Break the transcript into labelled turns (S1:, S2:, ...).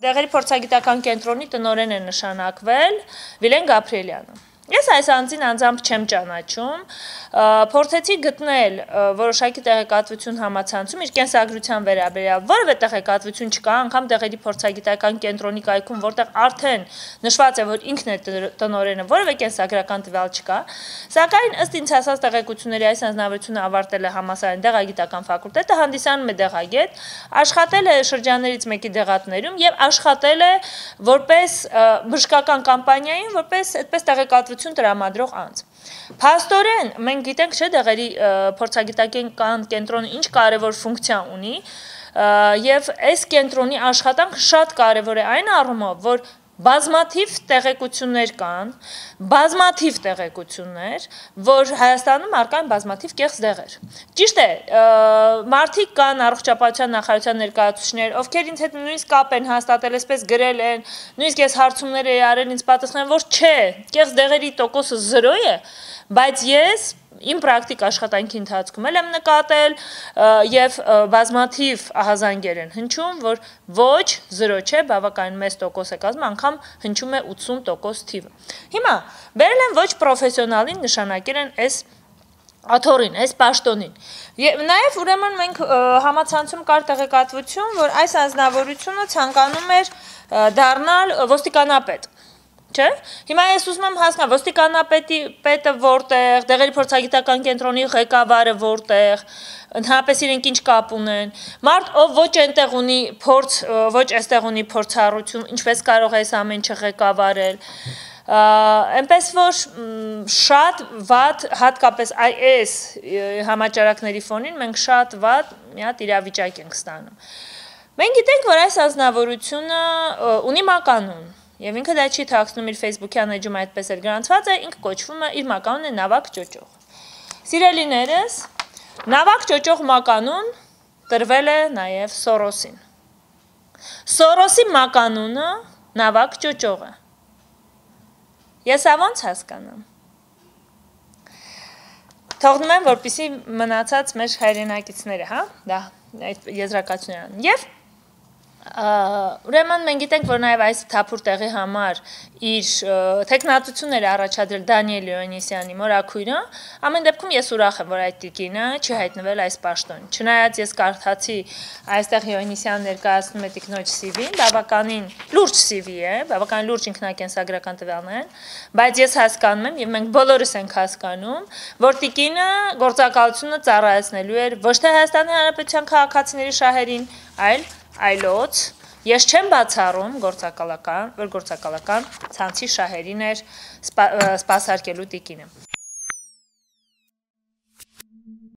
S1: Դեղերի փորձագիտական կենտրոնի տնորեն է նշանակվել Վիլեն Գաբրիելյանը։ Ես այս անձին անձամբ չեմ ճանաչում, փորձեցի գտնել որոշակի տեղեկատվություն համացանցում իր կենսագրության վերաբերյալ, որևէ տեղեկատվություն չկա, անգամ տեղերի փորձագիտական կենտրոնի կայքում, որտեղ արդեն նշված է, որ ինքն է տնորենը, որևէ կենսագրական տվյալ չկա, սակայն ըստ ինձ հասած տեղեկությունների այս անձնավորությունը ավարտել է համասարային դեղագիտական ֆակուլտետը, հանդիսանում է դեղագետ, աշխատել է շրջաններից մեկի դեղատներում եւ աշխատել է որպես բժշկական կամպանիային, որպես այդպես տեղեկատվություն աջակցություն տրամադրող անձ։ Փաստորեն մենք գիտենք չէ դեղերի փորձագիտական կենտրոնը ինչ կարևոր ֆունկցիա ունի, եւ այս կենտրոնի աշխատանքը շատ կարևոր է այն առումով, որ բազմաթիվ տեղեկություններ կան, բազմաթիվ տեղեկություններ, որ Հայաստանում արկա են բազմաթիվ կեղծ դեղեր։ Ճիշտ է, մարդիկ կան առողջապահության նախարարության ներկայացուցիչներ, ովքեր ինձ հետ նույնիսկ կապ են հաստատել, այսպես գրել են, նույնիսկ ես հարցումներ էի արել, ինձ պատասխանել, որ չէ, կեղծ դեղերի տոկոսը 0 է, բայց ես իմ պրակտիկ աշխատանքի ընթացքում եմ նկատել եւ բազմաթիվ ահազանգեր են հնչում, որ ոչ 0 չէ, բավականին մեծ տոկոս է կազմում, անգամ հնչում է 80% թիվը։ Հիմա բերել են ոչ պրոֆեսիոնալին նշանակել են այս աթորին, այս պաշտոնին։ նաև ուրեմն մենք համացանցում կար տեղեկատվություն, որ այս անձնավորությունը ցանկանում էր դառնալ ոստիկանապետ չէ։ Հիմա ես ուզում եմ հասկանալ ոստիկանապետի պետը որտեղ, դեղերի փորձագիտական կենտրոնի ղեկավարը որտեղ, ընդհանրապես իրենք ինչ կապ ունեն։ Մարդ, ով ոչ այնտեղ ունի փորձ, ոչ այստեղ ունի փորձառություն, ինչպես կարող է այս ամեն ինչը ղեկավարել այնպես որ շատ վատ հատկապես այս համաճարակների ֆոնին մենք շատ վատ մի հատ իրավիճակ ենք ստանում մենք գիտենք որ այս ազնվորությունը ունի մականուն Եվ ինքը դա չի թաքցնում իր Facebook-յան էջում այդպես էլ գրանցված է, ինքը կոչվում է իր մականունն է Նավակ ճոճող։ Սիրելիներս, Նավակ ճոճող մականուն տրվել է նաև Սորոսին։ Սորոսի մականունը Նավակ ճոճողը։ Ես ավոնց հասկանամ։ Թողնում եմ, որպիսի մնացած մեր հայրենակիցները, հա, դա այդ եզրակացությունն։ Եվ Ուրեմն մենք գիտենք, որ նաև այս թափուր տեղի համար իր տեխնատությունները առաջադրել Դանիել Լեոնիսյանի մորակույրը, ամեն դեպքում ես ուրախ եմ, որ այդ տիկինը չի հայտնվել այս պաշտոն։ Չնայած ես կարդացի այստեղ Լեոնիսյան ներկայացնում է տիկնոջ CV-ին, բավականին լուրջ CV է, բավականին լուրջ ինքնակենսագրական տվյալներ բայց ես հասկանում եմ եւ մենք բոլորս ենք հասկանում, որ տիկինը գործակալությունը ծառայեցնելու էր ոչ թե Հայաստանի Հանրապետության քաղաքացիների շահերին, այլ այլոց Ես չեմ բացառում գործակալական, որ գործակալական ցանցի շահերին էր սպասարկելու տիկինը։